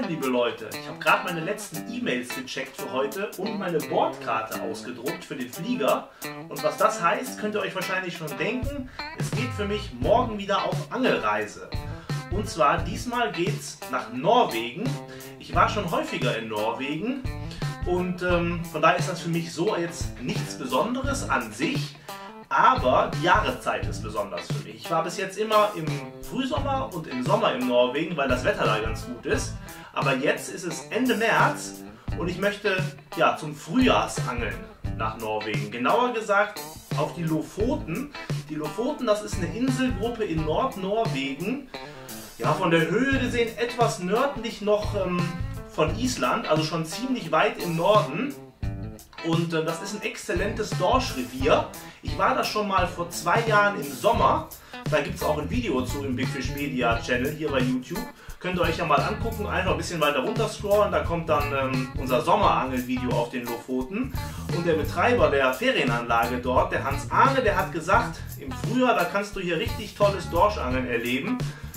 moin liebe Leute, ich habe gerade meine letzten E-Mails gecheckt für heute und meine Bordkarte ausgedruckt für den Flieger. Und was das heißt, könnt ihr euch wahrscheinlich schon denken, es geht für mich morgen wieder auf Angelreise. Und zwar diesmal geht's nach Norwegen. Ich war schon häufiger in Norwegen und ähm, von daher ist das für mich so jetzt nichts Besonderes an sich. Aber die Jahreszeit ist besonders für mich. Ich war bis jetzt immer im Frühsommer und im Sommer in Norwegen, weil das Wetter da ganz gut ist. Aber jetzt ist es Ende März und ich möchte ja zum Frühjahrsangeln nach Norwegen. Genauer gesagt auf die Lofoten. Die Lofoten, das ist eine Inselgruppe in Nordnorwegen. Ja, von der Höhe gesehen etwas nördlich noch ähm, von Island, also schon ziemlich weit im Norden. Und äh, das ist ein exzellentes Dorschrevier. Ich war da schon mal vor zwei Jahren im Sommer. Da gibt es auch ein Video zu im Big Fish Media Channel hier bei YouTube. Könnt ihr euch ja mal angucken, einfach ein bisschen weiter runter scrollen. Da kommt dann ähm, unser Sommerangel-Video auf den Lofoten. Und der Betreiber der Ferienanlage dort, der Hans Arne, der hat gesagt, im Frühjahr, da kannst du hier richtig tolles Dorschangeln erleben.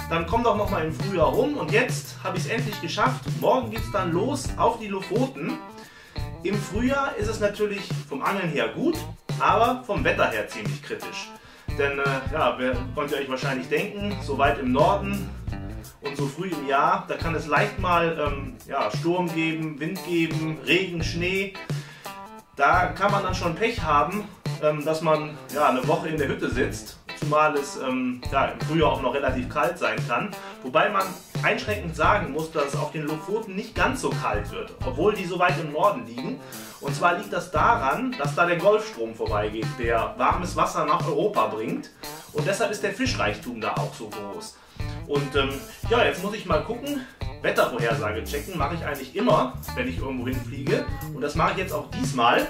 Dann komm doch nochmal im Frühjahr rum. Und jetzt habe ich es endlich geschafft. Morgen geht es dann los auf die Lofoten. Im Frühjahr ist es natürlich vom Angeln her gut, aber vom Wetter her ziemlich kritisch. Denn, äh, ja, könnt ihr euch wahrscheinlich denken, so weit im Norden und so früh im Jahr, da kann es leicht mal ähm, ja, Sturm geben, Wind geben, Regen, Schnee. Da kann man dann schon Pech haben, ähm, dass man ja, eine Woche in der Hütte sitzt, zumal es ähm, ja, im Frühjahr auch noch relativ kalt sein kann. Wobei man einschränkend sagen muss, dass es auf den Lofoten nicht ganz so kalt wird, obwohl die so weit im Norden liegen. Und zwar liegt das daran, dass da der Golfstrom vorbeigeht, der warmes Wasser nach Europa bringt. Und deshalb ist der Fischreichtum da auch so groß. Und ähm, ja, jetzt muss ich mal gucken. Wettervorhersage checken mache ich eigentlich immer, wenn ich irgendwo hinfliege. Und das mache ich jetzt auch diesmal.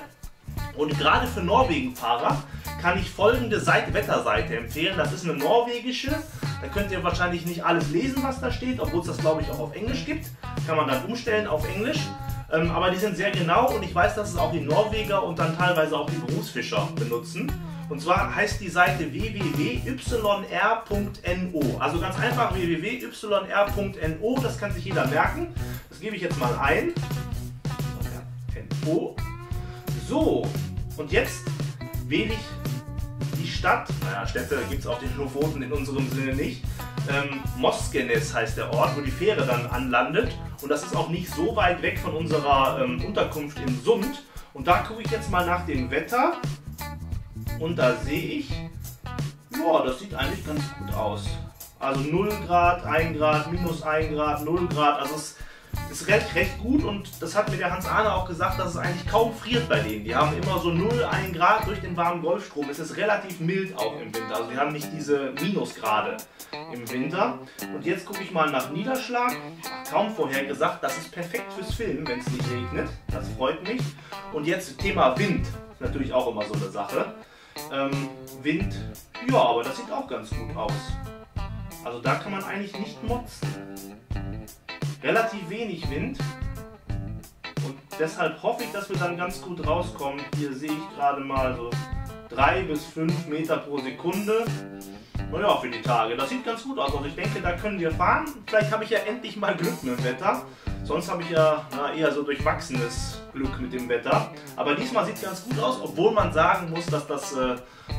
Und gerade für Norwegen-Fahrer kann ich folgende Seite, Wetterseite empfehlen. Das ist eine norwegische. Da könnt ihr wahrscheinlich nicht alles lesen, was da steht, obwohl es das glaube ich auch auf Englisch gibt. Kann man dann umstellen auf Englisch. Ähm, aber die sind sehr genau und ich weiß, dass es auch die Norweger und dann teilweise auch die Berufsfischer benutzen. Und zwar heißt die Seite www.yr.no. Also ganz einfach www.yr.no, das kann sich jeder merken. Das gebe ich jetzt mal ein. NO. So, und jetzt wähle ich die Stadt, naja, Städte gibt es auf den Lofoten in unserem Sinne nicht. Ähm, Moskenes heißt der Ort, wo die Fähre dann anlandet. Und das ist auch nicht so weit weg von unserer ähm, Unterkunft in Sund. Und da gucke ich jetzt mal nach dem Wetter. Und da sehe ich, ja, das sieht eigentlich ganz gut aus. Also 0 Grad, 1 Grad, minus 1 Grad, 0 Grad. Also es ist recht, recht gut und das hat mir der Hans Arne auch gesagt, dass es eigentlich kaum friert bei denen. Die haben immer so 0, 1 Grad durch den warmen Golfstrom. Es ist relativ mild auch im Winter. Also die haben nicht diese Minusgrade im Winter. Und jetzt gucke ich mal nach Niederschlag. Kaum vorher gesagt, das ist perfekt fürs Filmen, wenn es nicht regnet. Das freut mich. Und jetzt Thema Wind. Natürlich auch immer so eine Sache. Ähm, Wind, ja, aber das sieht auch ganz gut aus. Also da kann man eigentlich nicht motzen relativ wenig Wind. Und deshalb hoffe ich, dass wir dann ganz gut rauskommen. Hier sehe ich gerade mal so 3 bis 5 Meter pro Sekunde. Und ja, für die Tage. Das sieht ganz gut aus. Also ich denke, da können wir fahren. Vielleicht habe ich ja endlich mal Glück mit dem Wetter. Sonst habe ich ja na, eher so durchwachsenes Glück mit dem Wetter. Aber diesmal sieht es ganz gut aus, obwohl man sagen muss, dass das äh,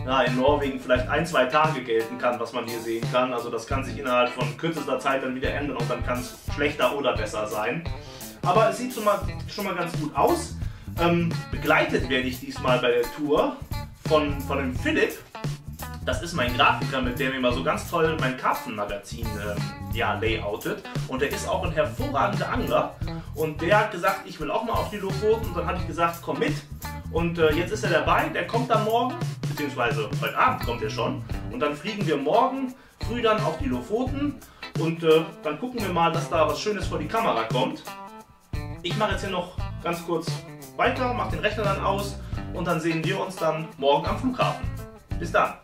ja, in Norwegen vielleicht ein, zwei Tage gelten kann, was man hier sehen kann. Also das kann sich innerhalb von kürzester Zeit dann wieder ändern und dann kann es schlechter oder besser sein. Aber es sieht schon mal, schon mal ganz gut aus. Ähm, begleitet werde ich diesmal bei der Tour von, von dem Philipp. Das ist mein Grafiker, mit dem mal so ganz toll mein Karpfenmagazin äh, ja, layoutet. Und der ist auch ein hervorragender Angler. Und der hat gesagt, ich will auch mal auf die Lofoten. Und dann habe ich gesagt, komm mit. Und äh, jetzt ist er dabei. Der kommt dann morgen, beziehungsweise heute Abend kommt er schon. Und dann fliegen wir morgen früh dann auf die Lofoten. Und äh, dann gucken wir mal, dass da was Schönes vor die Kamera kommt. Ich mache jetzt hier noch ganz kurz weiter, mache den Rechner dann aus und dann sehen wir uns dann morgen am Flughafen. Bis dann!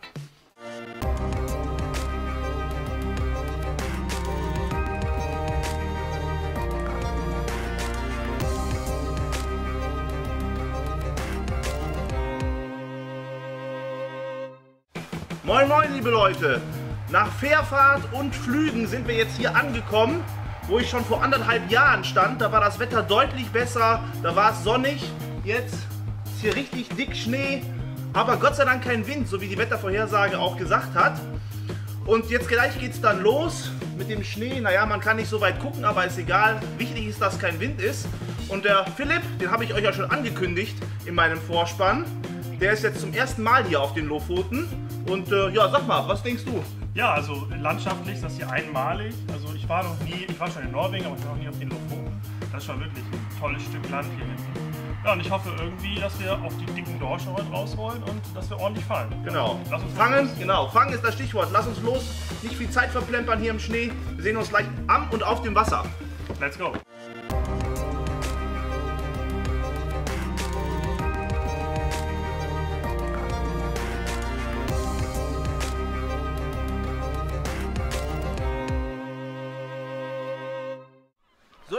Moin Moin liebe Leute! Nach Fährfahrt und Flügen sind wir jetzt hier angekommen wo ich schon vor anderthalb Jahren stand. Da war das Wetter deutlich besser, da war es sonnig. Jetzt ist hier richtig dick Schnee, aber Gott sei Dank kein Wind, so wie die Wettervorhersage auch gesagt hat. Und jetzt gleich geht es dann los mit dem Schnee. Naja, man kann nicht so weit gucken, aber ist egal. Wichtig ist, dass kein Wind ist. Und der Philipp, den habe ich euch ja schon angekündigt in meinem Vorspann, der ist jetzt zum ersten Mal hier auf den Lofoten. Und äh, ja, sag mal, was denkst du? Ja, also landschaftlich ist das hier einmalig. Also ich war noch nie, ich war schon in Norwegen, aber ich war noch nie auf den Lofoten. Das ist schon wirklich ein tolles Stück Land hier hinten. Ja, und ich hoffe irgendwie, dass wir auf die dicken Dorsche heute rausholen und dass wir ordentlich fahren. Genau. Lass uns Fangen, los. genau. Fangen ist das Stichwort. Lass uns los. Nicht viel Zeit verplempern hier im Schnee. Wir sehen uns gleich am und auf dem Wasser. Let's go.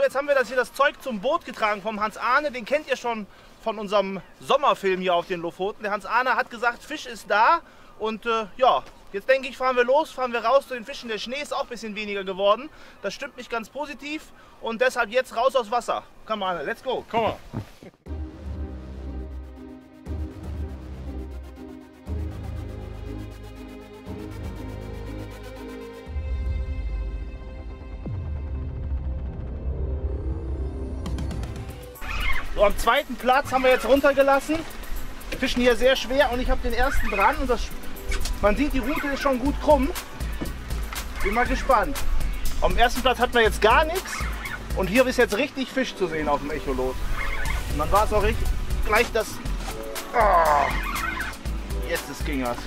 Jetzt haben wir das hier das Zeug zum Boot getragen vom Hans Arne. Den kennt ihr schon von unserem Sommerfilm hier auf den Lofoten. Der Hans Arne hat gesagt, Fisch ist da. Und äh, ja, jetzt denke ich, fahren wir los, fahren wir raus zu den Fischen. Der Schnee ist auch ein bisschen weniger geworden. Das stimmt mich ganz positiv. Und deshalb jetzt raus aus Wasser. Come on, let's go. Komm mal. So, am zweiten Platz haben wir jetzt runtergelassen. Wir fischen hier sehr schwer und ich habe den ersten dran. Und das, man sieht, die Route ist schon gut krumm. Bin mal gespannt. Am ersten Platz hatten wir jetzt gar nichts. Und hier ist jetzt richtig Fisch zu sehen auf dem Echolot. Und dann war es auch richtig, gleich das... Ah, jetzt ist Gingers.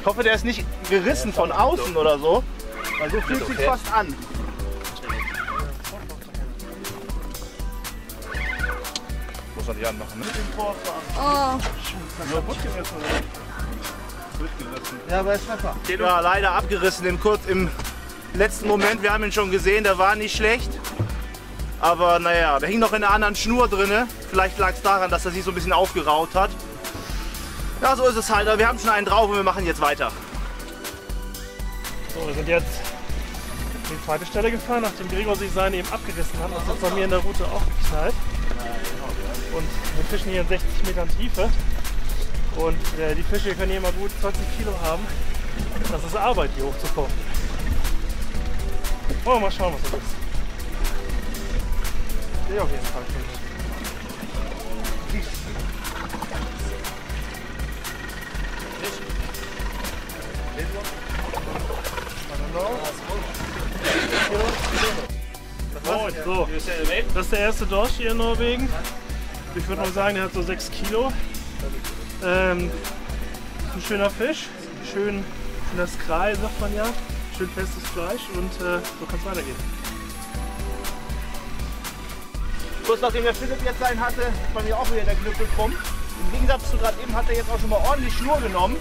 Ich hoffe, der ist nicht gerissen von außen oder so. Weil so fühlt sich fast an. Muss man die anmachen, ne? Oh, Ja, aber ist Pfeffer. Ja, leider abgerissen im, kurz, im letzten Moment. Wir haben ihn schon gesehen, der war nicht schlecht. Aber naja, der hing noch in einer anderen Schnur drin. Vielleicht lag es daran, dass er sich so ein bisschen aufgeraut hat. Ja, so ist es halt. Aber wir haben schon einen drauf und wir machen jetzt weiter. So, wir sind jetzt in die zweite Stelle gefahren, nachdem Gregor sich seine eben abgerissen hat. Das ist bei mir in der Route auch geknallt. Und wir fischen hier in 60 Metern Tiefe. Und äh, die Fische können hier mal gut 20 Kilo haben. Das ist Arbeit, hier hochzukommen. Wollen wir mal schauen, was das ist. Sehe auf jeden Fall schon. So. Das ist der erste Dorsch hier in Norwegen. Ich würde mal sagen, der hat so 6 Kilo. Ähm, ein schöner Fisch, schön, schöner Skrei, sagt man ja. Schön festes Fleisch und äh, so kann es weitergehen. Kurz nachdem der Philipp jetzt einen hatte, ist bei mir auch wieder der Knüppel krumm. Im Gegensatz zu gerade eben hat er jetzt auch schon mal ordentlich Schnur genommen,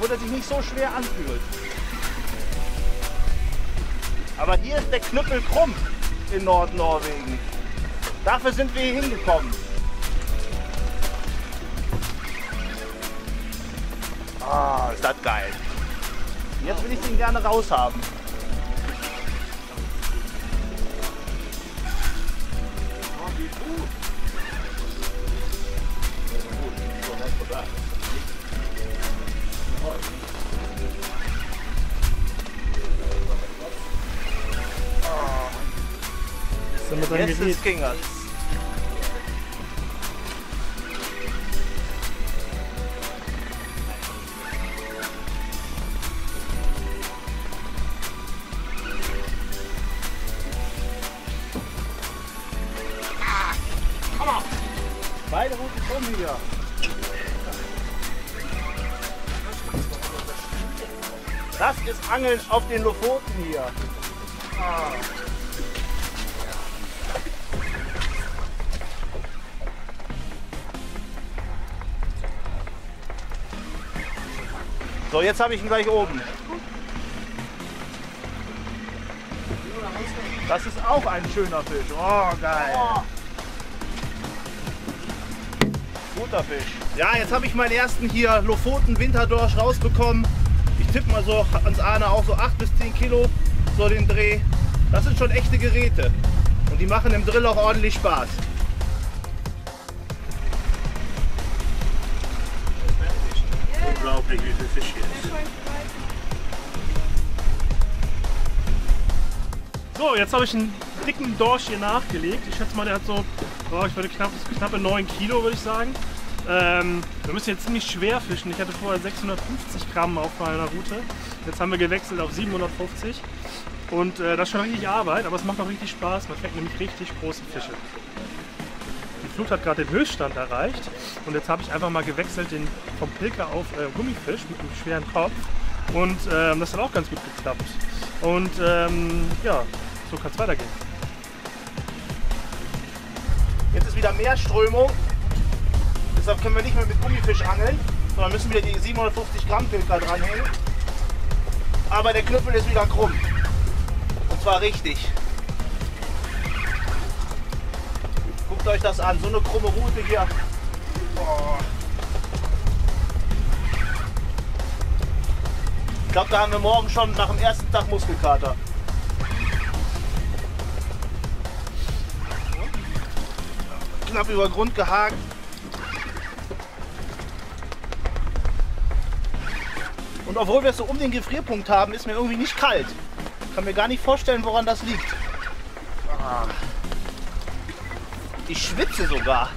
wo er sich nicht so schwer anfühlt. Aber hier ist der Knüppel krumm in Nordnorwegen. Dafür sind wir hier hingekommen. Ah, ist das geil. Jetzt will ich den gerne raushaben. Sind wir dann Jetzt. Beide Routen kommen wieder. Das ist Angeln auf den Lofoten hier. Ah. So, jetzt habe ich ihn gleich oben. Das ist auch ein schöner Fisch. Oh, geil. Guter Fisch. Ja, jetzt habe ich meinen ersten hier Lofoten Winterdorsch rausbekommen. Ich tippe mal so ans Ahne auch so 8 bis 10 Kilo. so den Dreh. Das sind schon echte Geräte. Und die machen im Drill auch ordentlich Spaß. Viel Fisch hier ist. So, jetzt habe ich einen dicken Dorsch hier nachgelegt. Ich schätze mal, der hat so, oh, ich würde knapp, knappe 9 Kilo, würde ich sagen. Ähm, wir müssen jetzt ziemlich schwer fischen. Ich hatte vorher 650 Gramm auf meiner Route. Jetzt haben wir gewechselt auf 750. Und äh, das ist schon richtig Arbeit, aber es macht auch richtig Spaß. Man fängt nämlich richtig große Fische. Flut hat gerade den Höchststand erreicht und jetzt habe ich einfach mal gewechselt den, vom Pilker auf äh, Gummifisch mit einem schweren Kopf. Und ähm, das hat auch ganz gut geklappt. Und ähm, ja, so kann es weitergehen. Jetzt ist wieder mehr Strömung. Deshalb können wir nicht mehr mit Gummifisch angeln, sondern müssen wieder die 750 Gramm Pilker dranhängen. Aber der Knüppel ist wieder krumm. Und zwar richtig. Euch das an, so eine krumme Route hier. Ich glaube, da haben wir morgen schon nach dem ersten Tag Muskelkater. Knapp über Grund gehakt. Und obwohl wir es so um den Gefrierpunkt haben, ist mir irgendwie nicht kalt. Kann mir gar nicht vorstellen, woran das liegt. Ah. Ich schwitze sogar.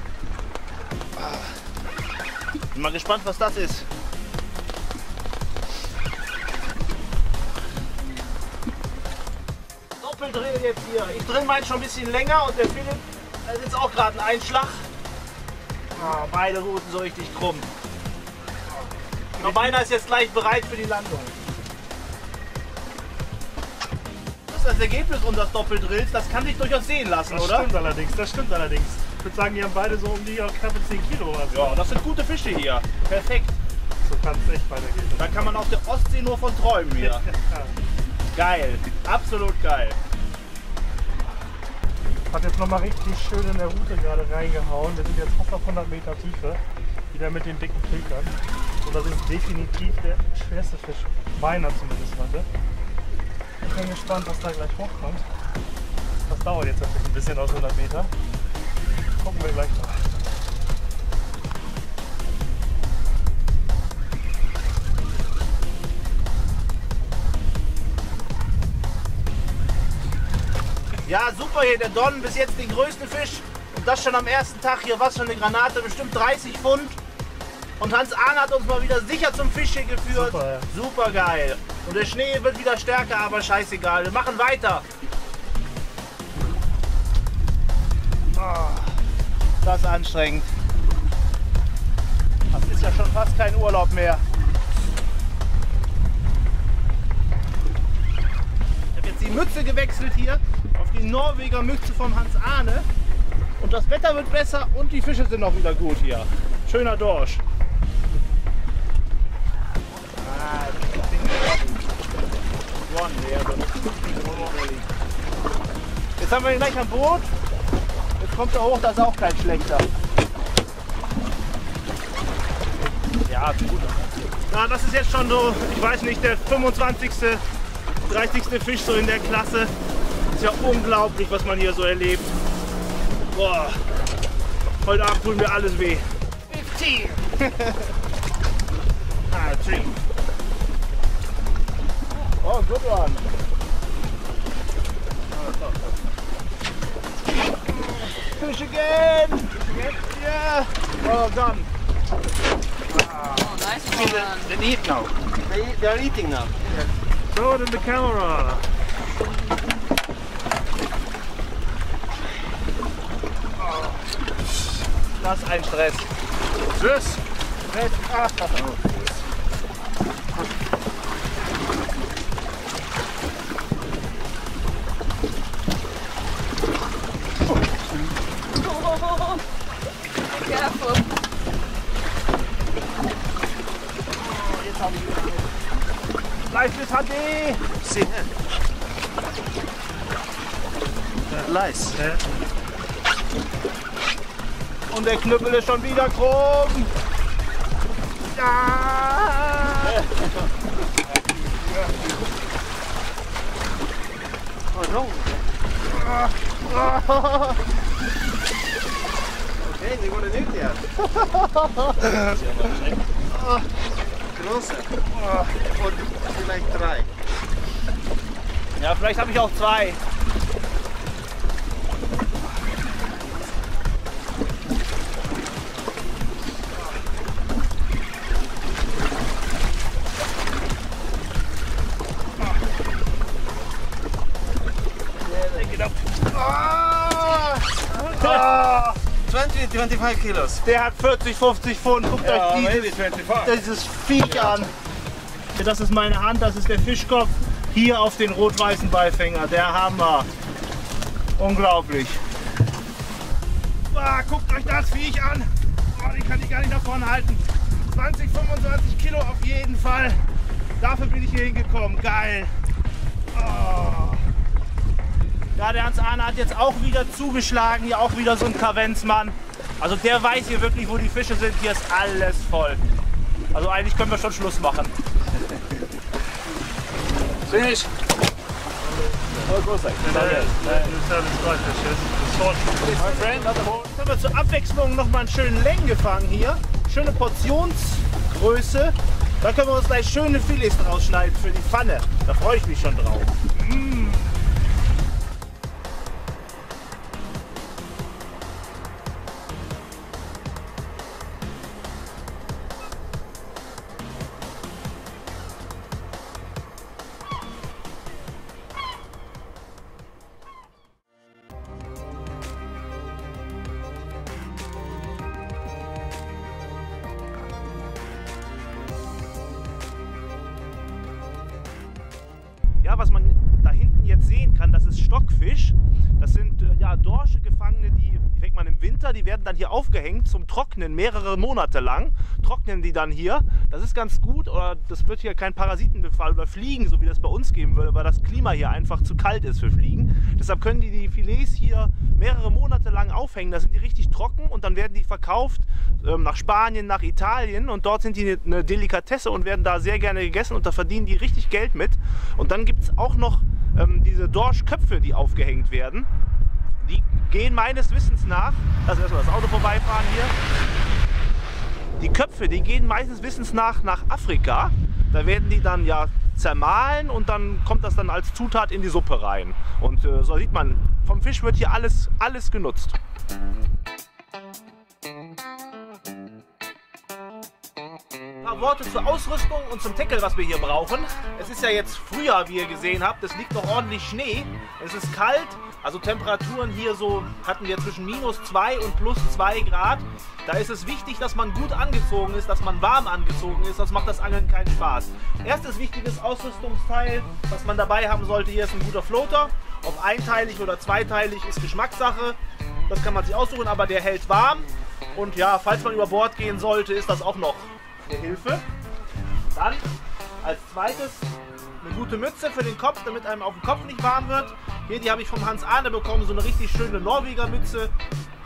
Bin mal gespannt, was das ist. Doppeldrill jetzt hier. Ich drill meinen schon ein bisschen länger und der Philipp, da ist jetzt auch gerade ein Einschlag. Ah, beide Routen so richtig krumm. Aber meiner ist jetzt gleich bereit für die Landung. Das ist das Ergebnis unseres Doppeldrills. Das kann sich durchaus sehen lassen, Das oder? stimmt allerdings, das stimmt allerdings. Ich würde sagen, die haben beide so um die knappe 10 Kilo. Also Ja, das sind gute Fische hier. Perfekt. So kann es echt weitergehen. Da kann man auf der Ostsee nur von träumen hier. Geil. Absolut geil. Hat jetzt nochmal richtig schön in der Route gerade reingehauen. Wir sind jetzt fast auf 100 Meter Tiefe. Wieder mit den dicken Pilkern. Und das ist definitiv der schwerste Fisch. Meiner zumindest heute. Bin gespannt, was da gleich hochkommt. Das dauert jetzt natürlich ein bisschen aus 100 Meter. Gucken wir gleich noch. Ja, super hier, der Don bis jetzt den größten Fisch. Und das schon am ersten Tag hier, was schon eine Granate, bestimmt 30 Pfund. Und Hans Ahn hat uns mal wieder sicher zum Fisch hier geführt. Super, ja. Super geil. Und der Schnee wird wieder stärker, aber scheißegal. Wir machen weiter. Ah, das ist anstrengend. Das ist ja schon fast kein Urlaub mehr. Ich habe jetzt die Mütze gewechselt hier auf die Norweger Mütze vom Hans Ahne. Und das Wetter wird besser und die Fische sind auch wieder gut hier. Schöner Dorsch. Haben wir ihn gleich am Boot. Jetzt kommt er hoch, das ist auch kein schlechter. Ja, ist gut. Ja, das ist jetzt schon so, ich weiß nicht, der 25. 30. Fisch so in der Klasse. Ist ja unglaublich, was man hier so erlebt. Boah. Heute Abend tun mir alles weh. 15. ah, drink. Oh, good one. Fish again. Yeah. Well done. Oh, nice one. They eat now. They, they're eating now. Show it in the camera. Das ist ein Stress. Tschüss. Stress. Ah, das HD. See here. Lice. Und der Knüppel ist schon wieder krumm. Ja. Okej, nu går den ut igen. Große. Und vielleicht drei. Ja, vielleicht habe ich auch zwei. Ah, 20, 25 kilos. der hat 40, 50 Pfund. Guckt euch dieses, 25. dieses Viech an. Das ist meine Hand, das ist der Fischkopf. Hier auf den rot-weißen Beifänger. Der Hammer. Unglaublich. Ah, guckt euch das Viech an. Oh, den kann ich gar nicht davon halten. 20, 25 Kilo auf jeden Fall. Dafür bin ich hier hingekommen. Geil. Oh. Ja, der Hans Arne hat jetzt auch wieder zugeschlagen. Hier auch wieder so ein Kavenzmann. Also der weiß hier wirklich, wo die Fische sind. Hier ist alles voll. Also eigentlich können wir schon Schluss machen. Finish. Jetzt haben wir zur Abwechslung noch mal einen schönen Längengefangen hier. Schöne Portionsgröße. Da können wir uns gleich schöne Filets draus schneiden für die Pfanne. Da freue ich mich schon drauf. Stockfisch. Das sind äh, ja Dorsche Gefangene, die, fängt man im Winter, die werden dann hier aufgehängt zum Trocknen, mehrere Monate lang. Trocknen die dann hier. Das ist ganz gut, oder das wird hier kein Parasitenbefall oder Fliegen, so wie das bei uns geben würde, weil das Klima hier einfach zu kalt ist für Fliegen. Deshalb können die die Filets hier mehrere Monate lang aufhängen. Da sind die richtig trocken und dann werden die verkauft ähm, nach Spanien, nach Italien und dort sind die eine Delikatesse und werden da sehr gerne gegessen und da verdienen die richtig Geld mit. Und dann gibt es auch noch ähm, diese Dorschköpfe, die aufgehängt werden. Die gehen meines Wissens nach, lass erstmal das Auto vorbeifahren hier. Die Köpfe, die gehen meines Wissens nach nach Afrika. Da werden die dann ja zermahlen und dann kommt das dann als Zutat in die Suppe rein. Und äh, so sieht man, vom Fisch wird hier alles, alles genutzt. Paar Worte zur Ausrüstung und zum Tackle, was wir hier brauchen. Es ist ja jetzt Frühjahr, wie ihr gesehen habt. Es liegt noch ordentlich Schnee. Es ist kalt. Also Temperaturen hier so hatten wir zwischen minus 2 und plus 2 Grad. Da ist es wichtig, dass man gut angezogen ist, dass man warm angezogen ist, sonst macht das Angeln keinen Spaß. Erstes wichtiges Ausrüstungsteil, was man dabei haben sollte, hier ist ein guter Floater. Ob einteilig oder zweiteilig ist Geschmackssache. Das kann man sich aussuchen, aber der hält warm. Und ja, falls man über Bord gehen sollte, ist das auch noch eine Hilfe. Dann als zweites eine gute Mütze für den Kopf, damit einem auf dem Kopf nicht warm wird. Hier, die habe ich vom Hans Arne bekommen, so eine richtig schöne Norweger Mütze.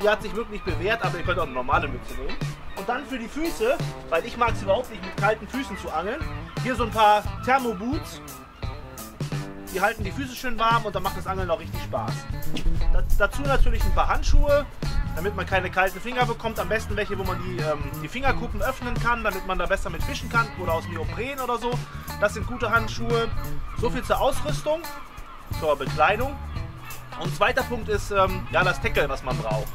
Die hat sich wirklich bewährt, aber ihr könnt auch eine normale Mütze nehmen. Und dann für die Füße, weil ich mag es überhaupt nicht mit kalten Füßen zu angeln. Hier so ein paar Thermoboots. Die halten die Füße schön warm und dann macht das Angeln auch richtig Spaß. Da, dazu natürlich ein paar Handschuhe, damit man keine kalten Finger bekommt. Am besten welche, wo man die, ähm, die Fingerkuppen öffnen kann, damit man da besser mit fischen kann oder aus Neopren oder so. Das sind gute Handschuhe. So viel zur Ausrüstung, zur Bekleidung. Und zweiter Punkt ist ähm, ja das Tackle, was man braucht.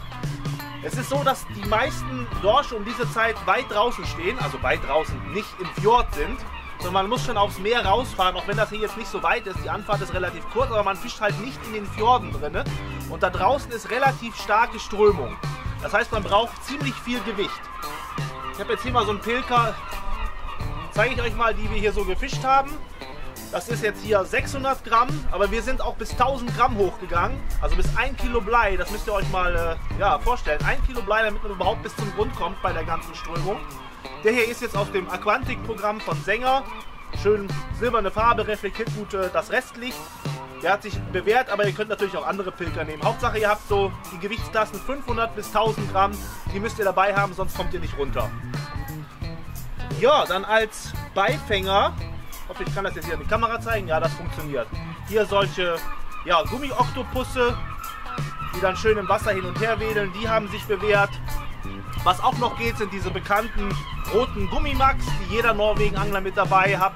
Es ist so, dass die meisten Dorsche um diese Zeit weit draußen stehen, also weit draußen, nicht im Fjord sind, sondern man muss schon aufs Meer rausfahren, auch wenn das hier jetzt nicht so weit ist. Die Anfahrt ist relativ kurz, aber man fischt halt nicht in den Fjorden drin. Und da draußen ist relativ starke Strömung. Das heißt, man braucht ziemlich viel Gewicht. Ich habe jetzt hier mal so einen Pilker, zeige ich euch mal, die wir hier so gefischt haben. Das ist jetzt hier 600 Gramm, aber wir sind auch bis 1000 Gramm hochgegangen. Also bis 1 Kilo Blei, das müsst ihr euch mal äh, ja, vorstellen. 1 Kilo Blei, damit man überhaupt bis zum Grund kommt bei der ganzen Strömung. Der hier ist jetzt auf dem Aquantic-Programm von Sänger. Schön silberne Farbe, reflektiert gut äh, das Restlicht. Der hat sich bewährt, aber ihr könnt natürlich auch andere Pilker nehmen. Hauptsache ihr habt so die Gewichtsklassen 500 bis 1000 Gramm. Die müsst ihr dabei haben, sonst kommt ihr nicht runter. Ja, dann als Beifänger, hoffe ich kann das jetzt hier in die Kamera zeigen, ja das funktioniert. Hier solche ja, Gummioktopusse, die dann schön im Wasser hin und her wedeln. Die haben sich bewährt. Was auch noch geht, sind diese bekannten roten Gummimax, die jeder Norwegen-Angler mit dabei hat.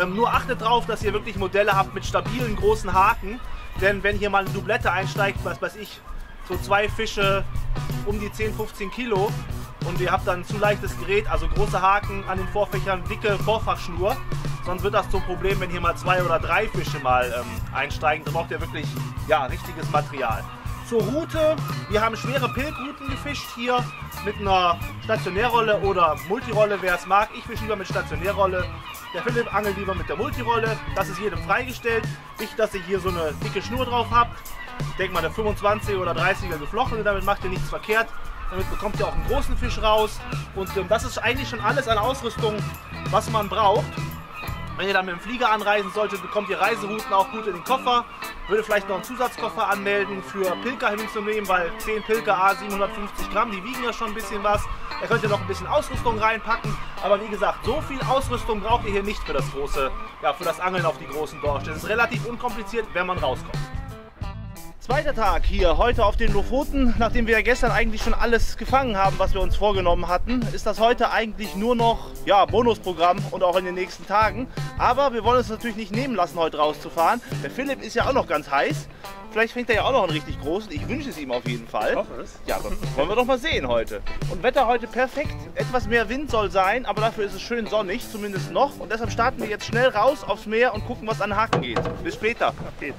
Ähm, nur achtet darauf, dass ihr wirklich Modelle habt mit stabilen großen Haken. Denn wenn hier mal eine Doublette einsteigt, was weiß ich, so zwei Fische um die 10, 15 Kilo und ihr habt dann ein zu leichtes Gerät, also große Haken an den Vorfächern, dicke Vorfachschnur, sonst wird das zum Problem, wenn hier mal zwei oder drei Fische mal ähm, einsteigen. Da braucht ihr wirklich ja, richtiges Material. Zur Route, wir haben schwere Pilgrouten gefischt hier mit einer Stationärrolle oder Multirolle, wer es mag. Ich fische lieber mit Stationärrolle. Der Philipp angelt lieber mit der Multirolle. Das ist jedem freigestellt. Wichtig, dass ihr hier so eine dicke Schnur drauf habt. Ich denke mal eine 25 oder 30er geflochtene, damit macht ihr nichts verkehrt. Damit bekommt ihr auch einen großen Fisch raus. Und ähm, das ist eigentlich schon alles an Ausrüstung, was man braucht. Wenn ihr dann mit dem Flieger anreisen solltet, bekommt ihr Reiserouten auch gut in den Koffer. Würde vielleicht noch einen Zusatzkoffer anmelden für Pilker hinzunehmen, weil 10 Pilker A 750 Gramm, die wiegen ja schon ein bisschen was. Da könnt ihr noch ein bisschen Ausrüstung reinpacken. Aber wie gesagt, so viel Ausrüstung braucht ihr hier nicht für das große, ja, für das Angeln auf die großen Dorsch. Das ist relativ unkompliziert, wenn man rauskommt. Zweiter Tag hier, heute auf den Lofoten. Nachdem wir ja gestern eigentlich schon alles gefangen haben, was wir uns vorgenommen hatten, ist das heute eigentlich nur noch ja, Bonusprogramm und auch in den nächsten Tagen. Aber wir wollen uns natürlich nicht nehmen lassen, heute rauszufahren. Der Philipp ist ja auch noch ganz heiß. Vielleicht fängt er ja auch noch einen richtig großen. Ich wünsche es ihm auf jeden Fall. Ich hoffe es. Ja, aber wollen wir doch mal sehen heute. Und Wetter heute perfekt. Etwas mehr Wind soll sein, aber dafür ist es schön sonnig, zumindest noch. Und deshalb starten wir jetzt schnell raus aufs Meer und gucken, was an Haken geht. Bis später. Auf geht's.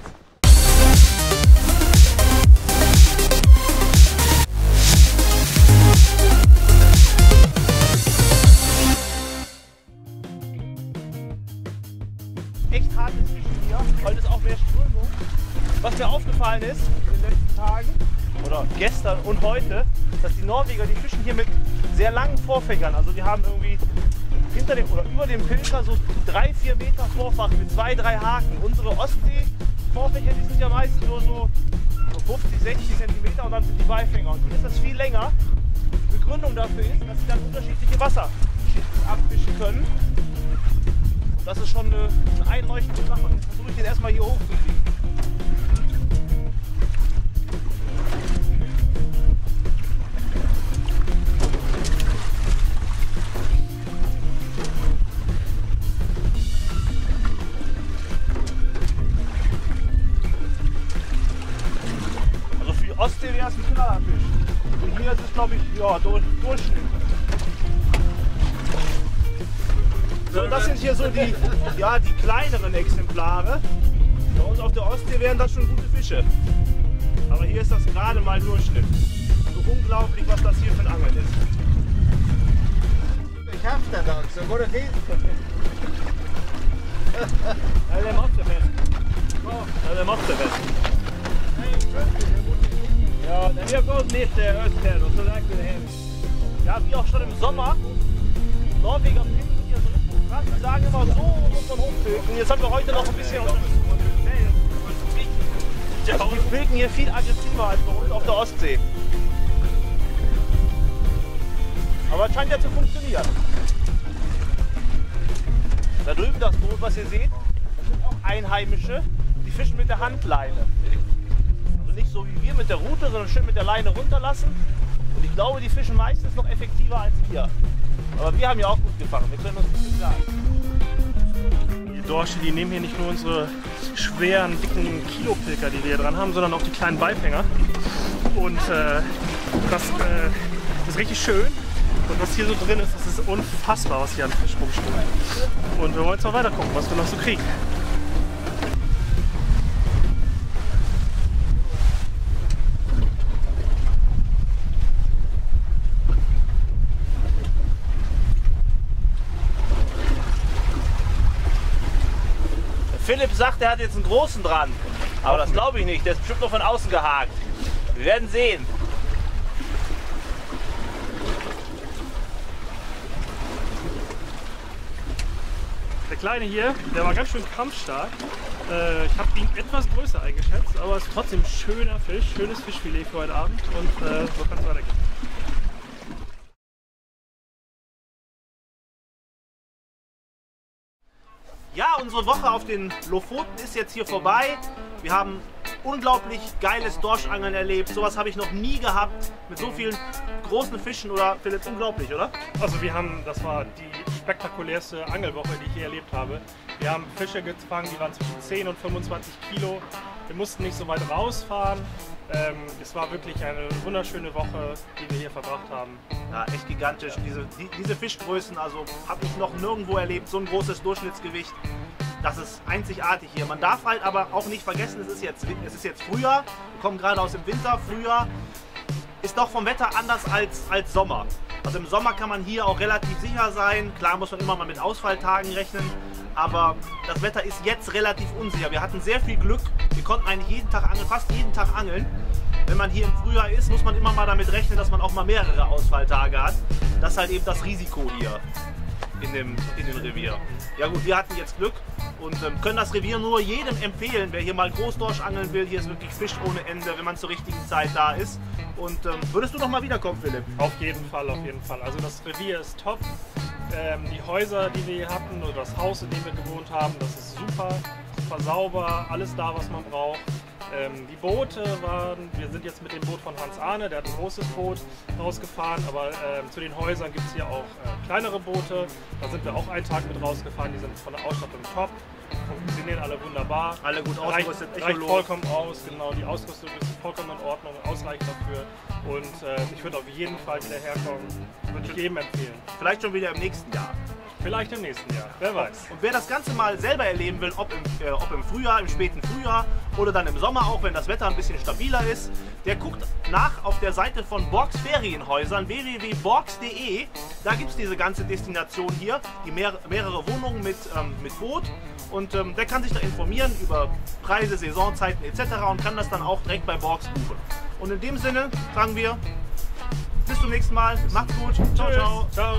Echt hartes Fischen hier. Heute ist auch mehr Strömung. Was mir aufgefallen ist in den letzten Tagen oder gestern und heute, dass die Norweger, die fischen hier mit sehr langen Vorfächern. Also die haben irgendwie hinter dem oder über dem Pilger so drei, vier Meter Vorfach mit zwei, drei Haken. Unsere Ostsee-Vorfächer, die sind ja meist nur so, so 50, 60 Zentimeter und dann sind die Beifänger. Und hier ist das viel länger. Begründung dafür ist, dass sie dann unterschiedliche Wasserschichten abfischen können. Das ist schon eine, eine einleuchtende Sache. Jetzt versuche ich den erstmal hier hochzukriegen. Also für die Ostsee wäre es ein Knallerfisch. Und hier ist es glaube ich ja, durch, Durchschnitt. Das sind hier so die, ja, die kleineren Exemplare. Bei uns auf der Ostsee wären das schon gute Fische. Aber hier ist das gerade mal Durchschnitt. So unglaublich, was das hier für ein Angeln ist. I käften då, så går det fint. Eller mattefest. Eller mattefest. Ja, vi har gått lite öst här och så räknar det hem. Ja, wie auch schon im Sommer. Norweger Die sagen immer, so muss man hochpilgen. Jetzt haben wir heute noch ein bisschen... Also die pilgen hier viel aggressiver als bei uns auf der Ostsee. Aber es scheint ja zu funktionieren. Da drüben das Boot, was ihr seht, das sind auch Einheimische. Die fischen mit der Handleine. Also nicht so wie wir mit der Rute, sondern schön mit der Leine runterlassen. Und ich glaube, die fischen meistens noch effektiver als wir. Aber wir haben ja auch gut gefangen. Wir können uns nicht beklagen. Die Dorsche, die nehmen hier nicht nur unsere schweren, dicken Kilopilker, die wir hier dran haben, sondern auch die kleinen Beifänger. Und äh, das äh, ist richtig schön. Und was hier so drin ist, das ist unfassbar, was hier an Fisch rumsteht. Und wir wollen jetzt mal weiter gucken, was wir noch so kriegen. Philipp sagt, er hat jetzt einen großen dran. Aber das glaube ich nicht. Der ist bestimmt nur von außen gehakt. Wir werden sehen. Der Kleine hier, der war ganz schön kampfstark. Äh, ich habe ihn etwas größer eingeschätzt, aber es ist trotzdem schöner Fisch, schönes Fischfilet für heute Abend und äh, so kann es weitergehen. Ja, unsere Woche auf den Lofoten ist jetzt hier vorbei. Wir haben unglaublich geiles Dorschangeln erlebt. Sowas habe ich noch nie gehabt. Mit so vielen großen Fischen oder Philipp, unglaublich, oder? Also wir haben, das war die spektakulärste Angelwoche, die ich je erlebt habe. Wir haben Fische gefangen, die waren zwischen 10 und 25 Kilo. Wir mussten nicht so weit rausfahren. Ähm, es war wirklich eine wunderschöne Woche, die wir hier verbracht haben. Ja, echt gigantisch. Diese, die, diese Fischgrößen, also habe ich noch nirgendwo erlebt. So ein großes Durchschnittsgewicht. Das ist einzigartig hier. Man darf halt aber auch nicht vergessen, es ist jetzt, es ist jetzt Frühjahr. Wir kommen gerade aus dem Winter. Frühjahr ist doch vom Wetter anders als, als Sommer. Also im Sommer kann man hier auch relativ sicher sein. Klar muss man immer mal mit Ausfalltagen rechnen. Aber das Wetter ist jetzt relativ unsicher. Wir hatten sehr viel Glück. Wir konnten eigentlich jeden Tag angeln, fast jeden Tag angeln. Wenn man hier im Frühjahr ist, muss man immer mal damit rechnen, dass man auch mal mehrere Ausfalltage hat. Das ist halt eben das Risiko hier in dem, in dem Revier. Ja gut, wir hatten jetzt Glück und ähm, können das Revier nur jedem empfehlen, wer hier mal Großdorsch angeln will. Hier ist wirklich Fisch ohne Ende, wenn man zur richtigen Zeit da ist. Und ähm, würdest du noch mal wiederkommen, Philipp? Auf jeden Fall, auf jeden Fall. Also das Revier ist top. Ähm, die Häuser, die wir hier hatten, oder das Haus, in dem wir gewohnt haben, das ist super, super sauber, alles da, was man braucht. Ähm, die Boote waren, wir sind jetzt mit dem Boot von Hans Arne, der hat ein großes Boot rausgefahren, aber ähm, zu den Häusern gibt es hier auch äh, kleinere Boote. Da sind wir auch einen Tag mit rausgefahren, die sind von der Ausstattung top, funktionieren alle wunderbar. Alle gut Reicht, ausgerüstet, reicht Echolot. vollkommen aus, genau, die Ausrüstung ist vollkommen in Ordnung, ausreichend dafür. Und äh, ich würde auf jeden Fall wieder herkommen, würde ich jedem empfehlen. Vielleicht schon wieder im nächsten Jahr. Vielleicht im nächsten Jahr, wer weiß. Und wer das Ganze mal selber erleben will, ob im, äh, ob im Frühjahr, im späten Frühjahr oder dann im Sommer auch, wenn das Wetter ein bisschen stabiler ist, der guckt nach auf der Seite von Borgs Ferienhäusern www.borgs.de. Da gibt es diese ganze Destination hier, die mehr, mehrere Wohnungen mit, ähm, mit Boot. Und ähm, der kann sich da informieren über Preise, Saisonzeiten etc. und kann das dann auch direkt bei Borgs buchen. Und in dem Sinne sagen wir, bis zum nächsten Mal, macht's gut, ciao, ciao. Ciao.